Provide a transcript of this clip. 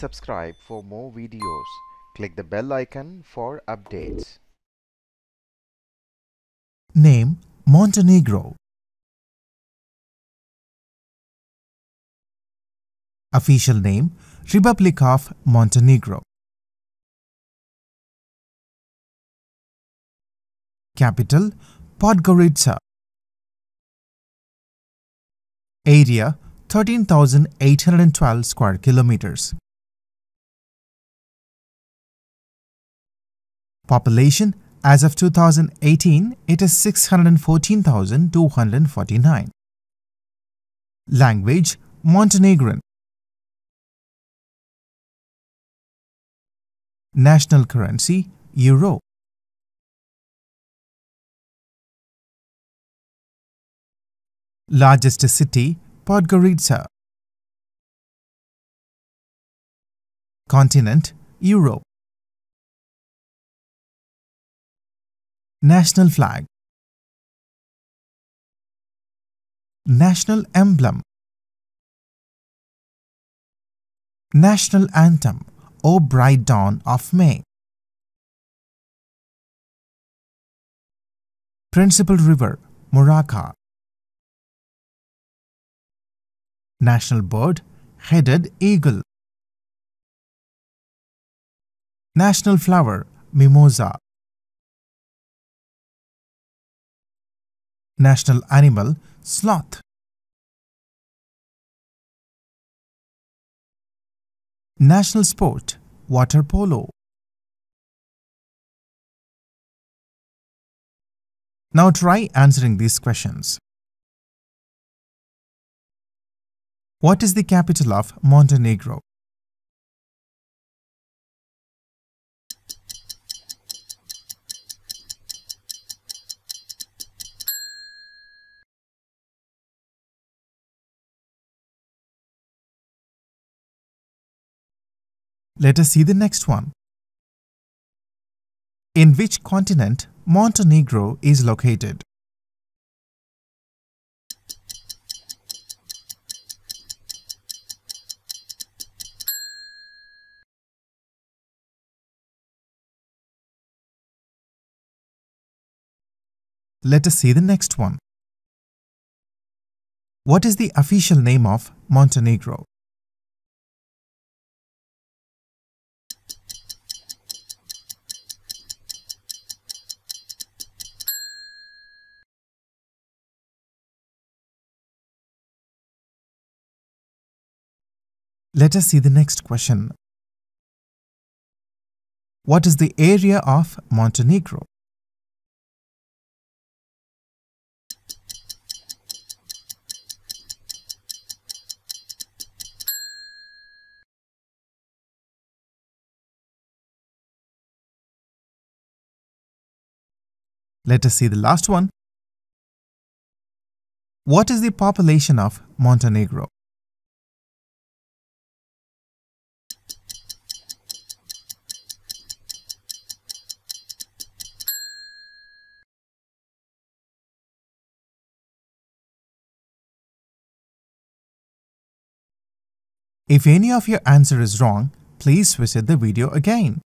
subscribe for more videos. Click the bell icon for updates. Name Montenegro. Official name Republic of Montenegro. Capital Podgorica. Area 13,812 square kilometers. Population as of 2018 it is 614,249. Language Montenegrin. National currency Euro. Largest city Podgorica. Continent Europe. National flag. National emblem. National anthem O bright dawn of May. Principal river Morača. National bird Headed eagle. National flower Mimosa. National animal Sloth. National sport Water polo. Now try answering these questions. What is the capital of Montenegro? Let us see the next one. In which continent Montenegro is located? Let us see the next one. What is the official name of Montenegro? Let us see the next question. What is the area of Montenegro? Let us see the last one. What is the population of Montenegro? If any of your answer is wrong, please visit the video again.